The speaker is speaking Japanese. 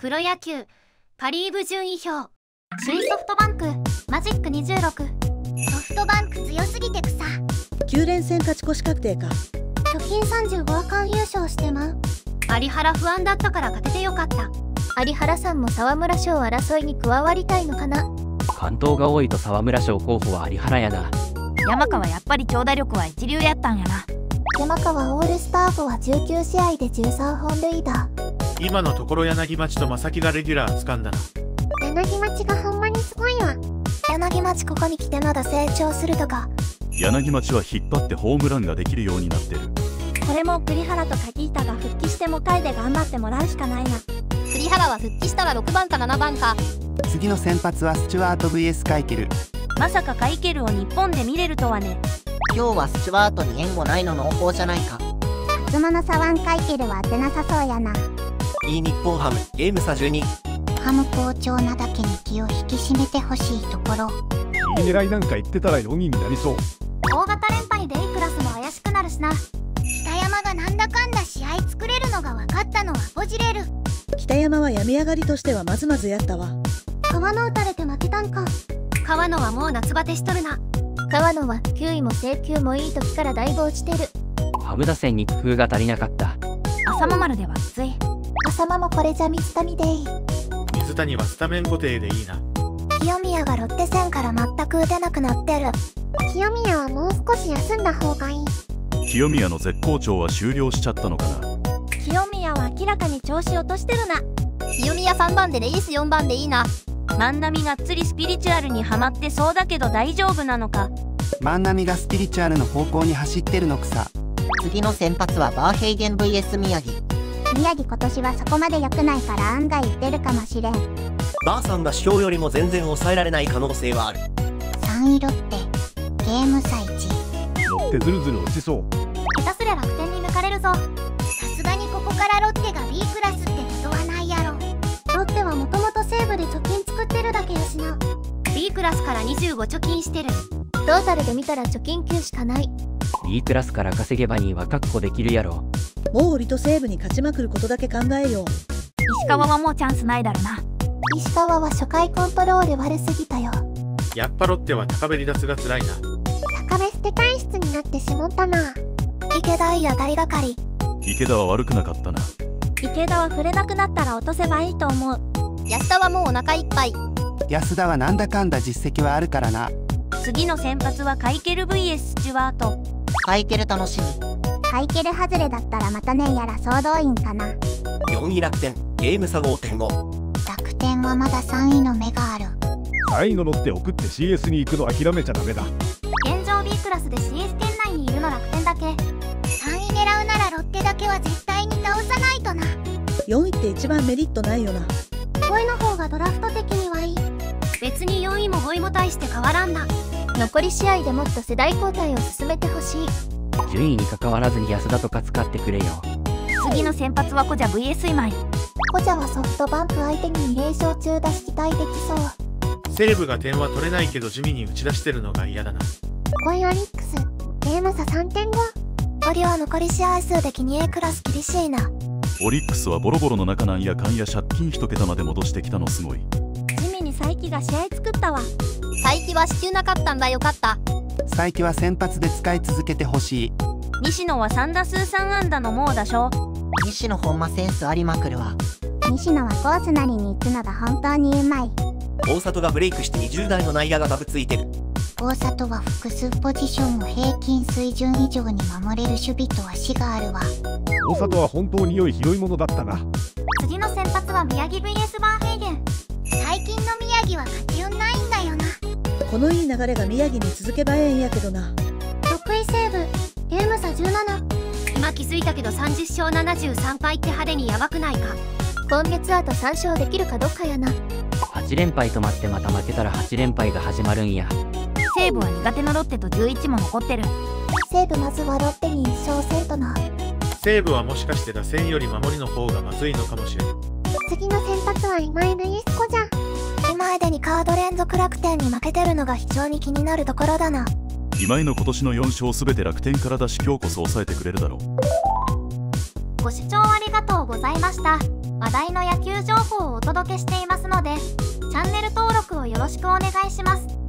プロ野球パ・リーグ順位表首位ソフトバンクマジック26ソフトバンク強すぎて草。9連戦勝ち越し確定か。貯金35は間優勝してまう。有原不安だったから勝ててよかった。有原さんも沢村賞争いに加わりたいのかな。関東が多いと沢村賞候補は有原やな。山川やっぱり長打力は一流やったんやな。山川オールスター後は19試合で13本塁打今のところ柳町と正木がレギュラー掴んだな。柳町がほんまにすごいわ。柳町ここに来てまだ成長するとか。柳町は引っ張ってホームランができるようになってる。これも栗原と柿下が復帰しても回で頑張ってもらうしかないな。栗原は復帰したら6番か7番か。次の先発はスチュワート VS カイケル。まさかカイケルを日本で見れるとはね。今日はスチュワートに援護ないの濃厚じゃないか。初物左腕カイケルは当てなさそうやないい日本ハムゲーム差12ハム好調なだけに気を引き締めてほしいところ。いい狙いなんか言ってたら4人になりそう。大型連敗で A クラスも怪しくなるしな。北山がなんだかんだ試合作れるのが分かったのはポジレル北山は病み上がりとしてはまずまずやったわ。川野打たれて負けたんか。川野はもう夏バテしとるな。川野は球威も制球もいい時からだいぶ落ちてる。ハム打線に工夫が足りなかった。浅間丸ではきつい浅間もこれじゃ水谷でいい水谷はスタメン固定でいいな。清宮がロッテ戦から全く打てなくなってる。清宮はもう少し休んだ方がいい。清宮の絶好調は終了しちゃったのかな。清宮は明らかに調子落としてるな。清宮3番でレイス4番でいいな。万波がっつりスピリチュアルにはまってそうだけど大丈夫なのか。万波がスピリチュアルの方向に走ってるのくさ。次の先発はバーヘイゲン VS 宮城宮城今年はそこまで良くないから案外打てるかもしれん。バーさんが主表よりも全然抑えられない可能性はある。3位ロッテゲーム差1ロッテずるずる落ちそう。下手すりゃ楽天に抜かれるぞ。さすがにここからロッテが B クラスってことはないやろ。ロッテはもともと西武で貯金作ってるだけやしな。B クラスから25貯金してる。トータルで見たら貯金9しかない。B クラスから稼げばには確保できるやろ毛利と西武に勝ちまくることだけ考えよう。石川はもうチャンスないだろな。石川は初回コントロール悪すぎたよ。やっぱロッテは高め離脱が辛いな。高め捨て体質になってしもったな。池田や大掛かり。池田は悪くなかったな。池田は触れなくなったら落とせばいいと思う。安田はもうお腹いっぱい。安田はなんだかんだ実績はあるからな。次の先発はカイケル VS スチュワート。カイケル楽しみカイケル外れだったらまたねやら総動員かな。4位楽天ゲーム差5.5楽天はまだ3位の目がある。3位のロッテ送って CS に行くの諦めちゃダメだ。現状 B クラスで CS 圏内にいるの楽天だけ。3位狙うならロッテだけは絶対に倒さないとな。4位って一番メリットないよな。5位の方がドラフト的にはいい。別に4位も5位も大して変わらんだ残り試合でもっと世代交代を進めてほしい順位に関わらずに安田とか使ってくれよ。次の先発はコジャ VS 今井。コジャはソフトバンク相手に2連勝中だし期待できそう。西武が点は取れないけど地味に打ち出してるのが嫌だな。5位オリックス。ゲーム差3.5オリは残り試合数的に A クラス厳しいな。オリックスはボロボロの中なんやかんや借金一桁まで戻してきたのすごい。地味に佐伯が試合作ったわ。佐伯は支給なかったんだ。よかった佐伯は先発で使い続けてほしい。西野は3打数3安打の猛打賞。西野ほんまセンスありまくるわ。西野はコースなりに行くのが本当にうまい。大里がブレイクして20代の内野がバブついてる。大里は複数ポジションを平均水準以上に守れる守備と足があるわ。大里は本当に良い拾い物だったな。次の先発は宮城 VS バーヘイゲン。最近の宮城は勝ち運ないこのいい流れが宮城に続けばええんやけどな。6位西武ゲーム差17今気づいたけど30勝73敗って派手にやばくないか。今月あと3勝できるかどっかやな。8連敗止まってまた負けたら8連敗が始まるんや。西武は苦手のロッテと11も残ってる。西武まずはロッテに1勝せんとな。西武はもしかして打線より守りの方がまずいのかもしれん。次の先発は今井ルイスコじゃ今までにカード連続楽天に負けてるのが非常に気になるところだな。今井の今年の4勝すべて楽天から出し今日こそ抑えてくれるだろう。ご視聴ありがとうございました。話題の野球情報をお届けしていますのでチャンネル登録をよろしくお願いします